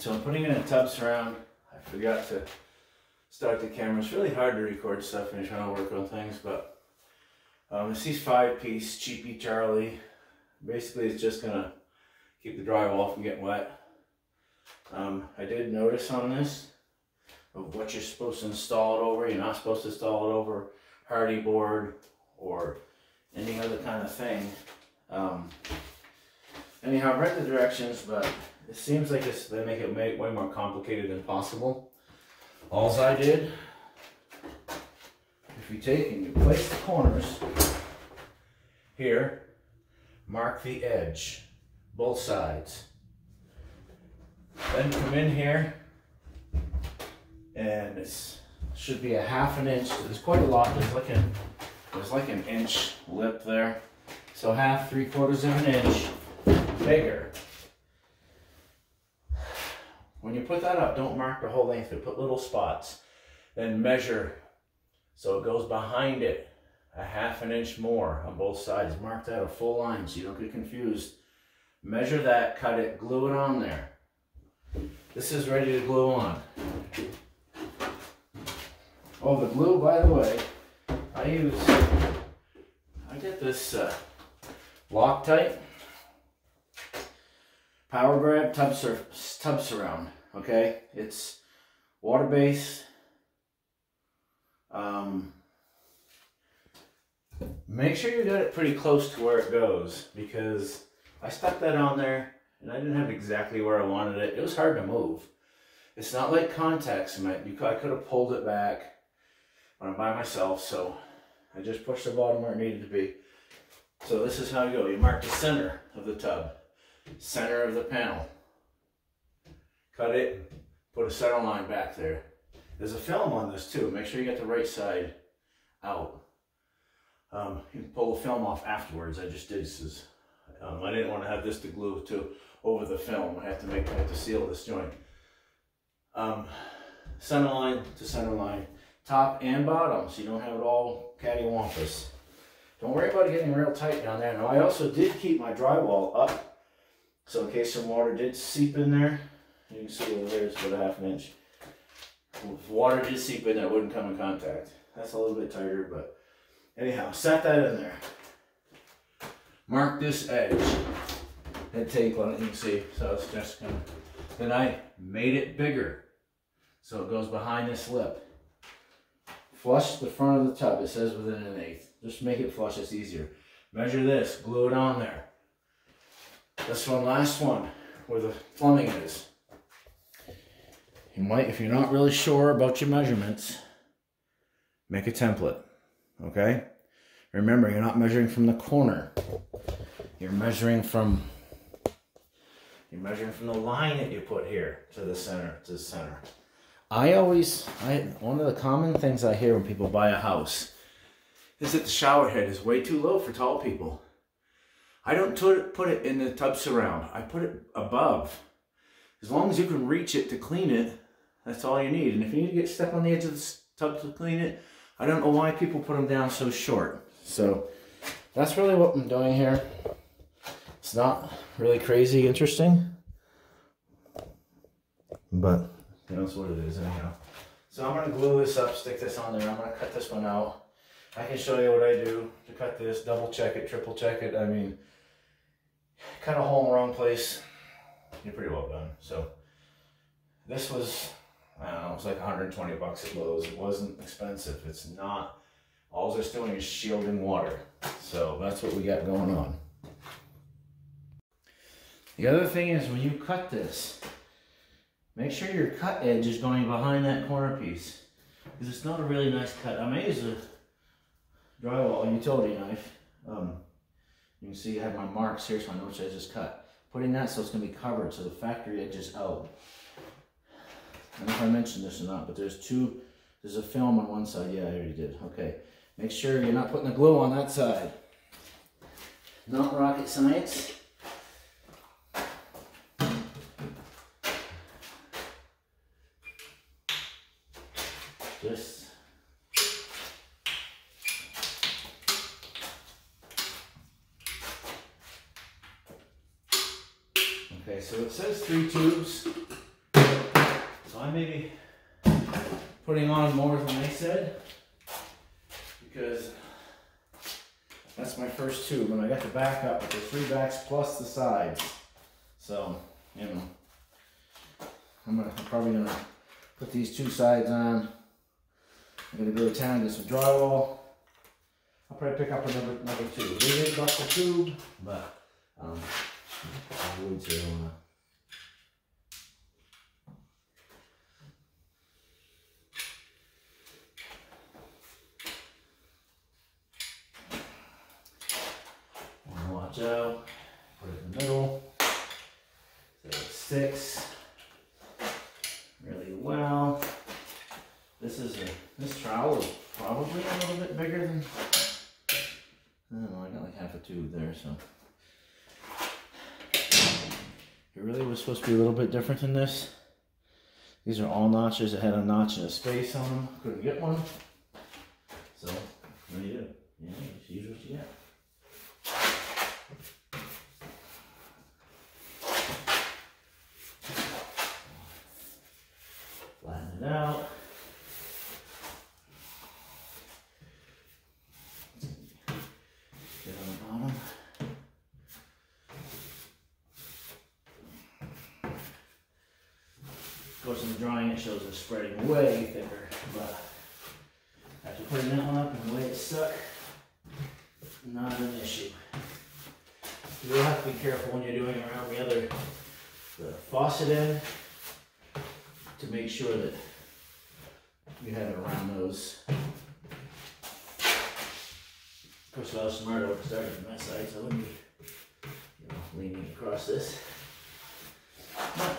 So I'm putting in a tub surround. I forgot to start the camera. It's really hard to record stuff when you're trying to work on things, but um, it's these five piece cheapy Charlie. Basically, it's just gonna keep the drywall from getting wet. Um, I did notice on this of what you're supposed to install it over. You're not supposed to install it over Hardie board or any other kind of thing. Um, anyhow, I've read the directions, but it seems like they make it way, way more complicated than possible. Alls I did, if you take and you place the corners here, mark the edge, both sides. Then come in here, and it should be a half an inch. There's quite a lot. There's like an there's like an inch lip there, so half, three quarters of an inch bigger. When you put that up, don't mark the whole length, but put little spots. Then measure so it goes behind it a half an inch more on both sides. Mark that a full line so you don't get confused. Measure that, cut it, glue it on there. This is ready to glue on. Oh, the glue, by the way, I use, I get this uh, Loctite Power Grab Tub, sur tub Surround, okay? It's water-based. Um, make sure you got it pretty close to where it goes because I stuck that on there and I didn't have exactly where I wanted it. It was hard to move. It's not like contact cement. You, I could have pulled it back when I'm by myself, so I just pushed the bottom where it needed to be. So this is how you go. You mark the center of the tub, center of the panel. Cut it, put a center line back there. There's a film on this too. Make sure you get the right side out. Um, you can pull the film off afterwards. I just did this. Um, I didn't want to have this to glue to over the film. I have to make I have to seal this joint. Um, center line to center line, top and bottom, so you don't have it all cattywampus. Don't worry about it getting real tight down there. Now I also did keep my drywall up, so in case some water did seep in there, you can see over there it's about a half an inch. If water did seep in it wouldn't come in contact. That's a little bit tighter, but anyhow, set that in there. Mark this edge. Head tape on it, you can see. So it's just gonna, then I made it bigger. So it goes behind this lip. Flush the front of the tub. It says within an eighth. Just make it flush, it's easier. Measure this, glue it on there. This one, last one, where the plumbing is. You might, if you're not really sure about your measurements, make a template, okay? Remember, you're not measuring from the corner. You're measuring from you're measuring from the line that you put here to the center, to the center. I always, I one of the common things I hear when people buy a house is that the shower head is way too low for tall people. I don't put it in the tub surround. I put it above. As long as you can reach it to clean it, that's all you need. And if you need to get stuck on the edge of the tub to clean it, I don't know why people put them down so short. So that's really what I'm doing here. It's not really crazy interesting, but that's what it is anyhow. So I'm gonna glue this up, stick this on there. I'm gonna cut this one out. I can show you what I do to cut this, double check it, triple check it. I mean, cut a hole in the wrong place, you're pretty well done. So this was, I don't know, like 120 bucks at Lowe's. It wasn't expensive. It's not, all it's doing is shielding water. So that's what we got going on. The other thing is when you cut this, make sure your cut edge is going behind that corner piece. Because it's not a really nice cut. I may use a drywall utility knife. Um, you can see I have my marks here, so I know which I just cut. Putting that so it's going to be covered, so the factory edge is out. I don't know if I mentioned this or not, but there's two, there's a film on one side. Yeah, I already did. Okay. Make sure you're not putting the glue on that side. Not rocket science. Just Okay, so it says three tubes. I may be putting on more than I said because that's my first tube and I got the back up with the three backs plus the sides. So, you know, I'm, gonna, I'm probably gonna put these two sides on. I'm gonna go to town and get some drywall. I'll probably pick up another. It is buckle tube, but um, I would say uh, watch out. Put it in the middle. So it sticks really well. This is a this trowel is probably a little bit bigger than I don't know, I got like half a tube there, so it really was supposed to be a little bit different than this. These are all notches that had a notch and a space on them. Couldn't get one. So, do you do? Yeah, you use what you get. Flatten it out. Get on the bottom. Of course, in the drawing, it shows it spreading way thicker, but after putting that one up and the way it stuck, not an issue. You will have to be careful when you're doing around the other, the faucet end, to make sure that you have it around those. Of course, if I was smart, I would from that side, so I wouldn't be, you know, leaning across this. But,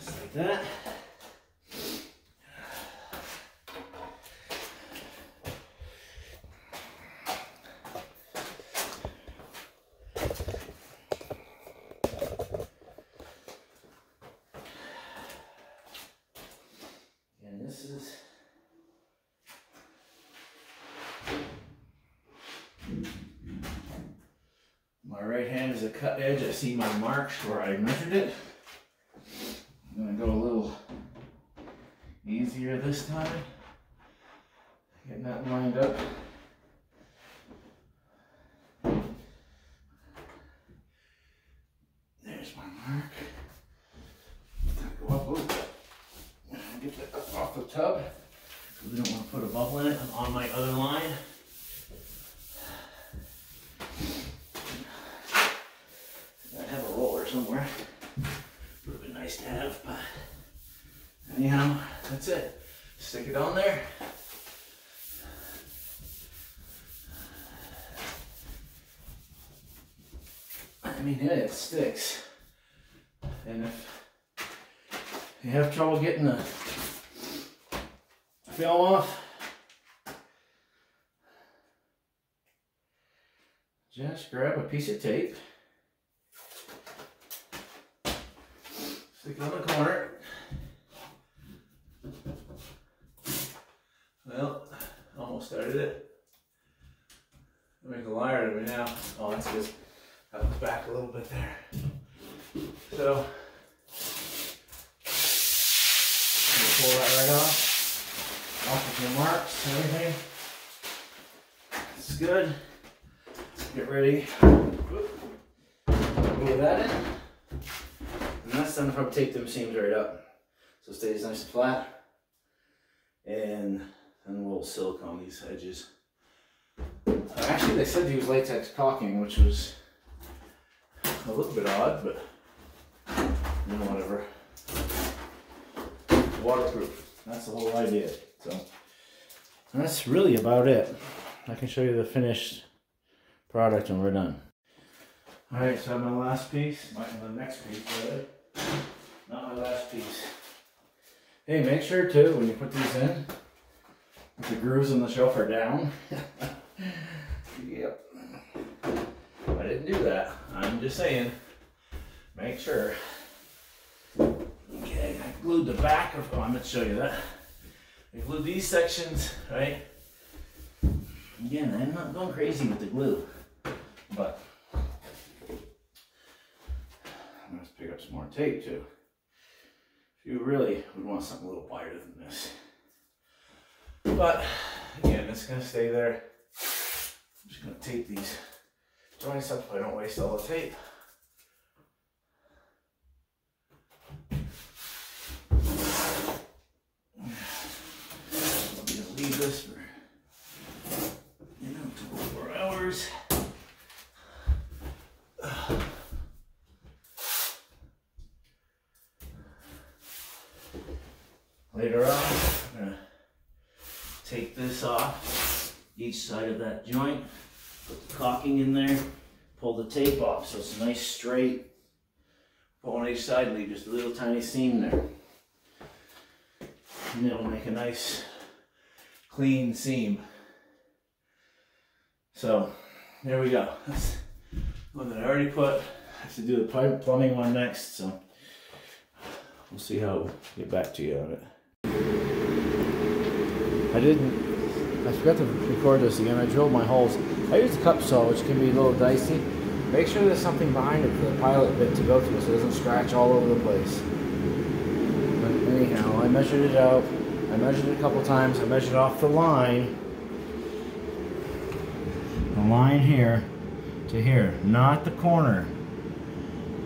just like that. And this is my right hand is a cut edge. I see my marks where I measured it. I'm gonna go a little easier this time. Getting that lined up. There's my mark. Go up, ooh. Get that up off the tub. We don't want I'm on my other line. I have a roller somewhere. Would have been nice to have, but anyhow, that's it. Stick it on there. I mean, yeah, it sticks. And if you have trouble getting the film off, just grab a piece of tape, stick it on the corner. Well, almost started it. I make a liar of me now. Oh, that's was back a little bit there. So, pull that right off. Off with your marks, everything. It's good. Let's get ready. Move that in. And that's done, probably take them seams right up. So it stays nice and flat. And then we'll silicone these edges. Uh, actually, they said to use latex caulking, which was a little bit odd, but you know, whatever waterproof. That's the whole idea. So that's really about it. I can show you the finished product and we're done. All right, so my last piece, my the next piece, really. Not my last piece. Hey, make sure too when you put these in, the grooves on the shelf are down. yep. I didn't do that. I'm just saying. Make sure. Okay, I glued the back of, oh, I'm gonna show you that. I glued these sections, right? Again, I'm not going crazy with the glue, but I'm gonna pick up some more tape too. If you really would want something a little wider than this. But again, it's gonna stay there. I'm just gonna tape these joints up so I don't waste all the tape. Take this off each side of that joint, put the caulking in there, pull the tape off so it's nice straight. Pull on each side, leave just a little tiny seam there. And it'll make a nice clean seam. So there we go. That's one that I already put. I have to do the plumbing one next, so we'll see how we get back to you on it. I didn't, I forgot to record this again. I drilled my holes. I used a cup saw, which can be a little dicey. Make sure there's something behind it for the pilot bit to go through so it doesn't scratch all over the place. But anyhow, I measured it out. I measured it a couple times. I measured off the line. The line here to here, not the corner.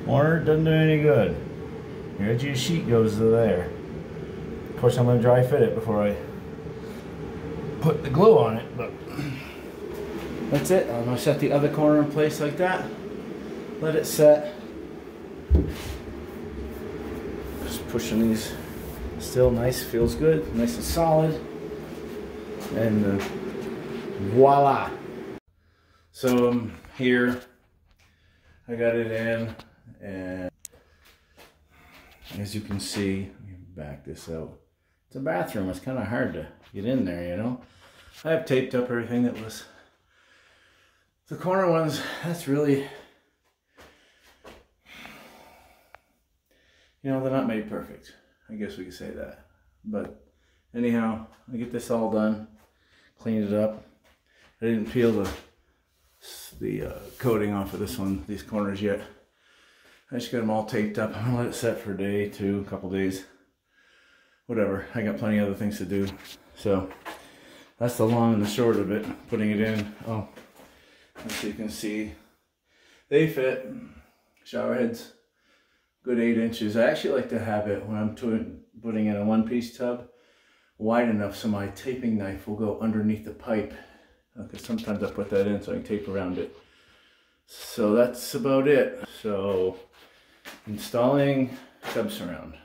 Corner doesn't do any good. The edge of your sheet goes to there. Of course, I'm going to dry fit it before I put the glue on it, but that's it. I'm to set the other corner in place like that. Let it set. Just pushing these still nice, feels good, nice and solid. And uh, voila. So um, here, I got it in and as you can see, back this out. It's a bathroom, it's kind of hard to get in there, you know. I have taped up everything that was the corner ones, that's really you know, they're not made perfect. I guess we could say that. But anyhow, I get this all done, cleaned it up. I didn't peel the the uh, coating off of this one, these corners yet. I just got them all taped up. I'm gonna let it set for a day, two, a couple days. Whatever, I got plenty other things to do. So that's the long and the short of it, putting it in. Oh, as you can see, they fit. Shower heads, good eight inches. I actually like to have it when I'm putting in a one-piece tub wide enough so my taping knife will go underneath the pipe because sometimes I put that in so I can tape around it. So that's about it. So installing sub surround.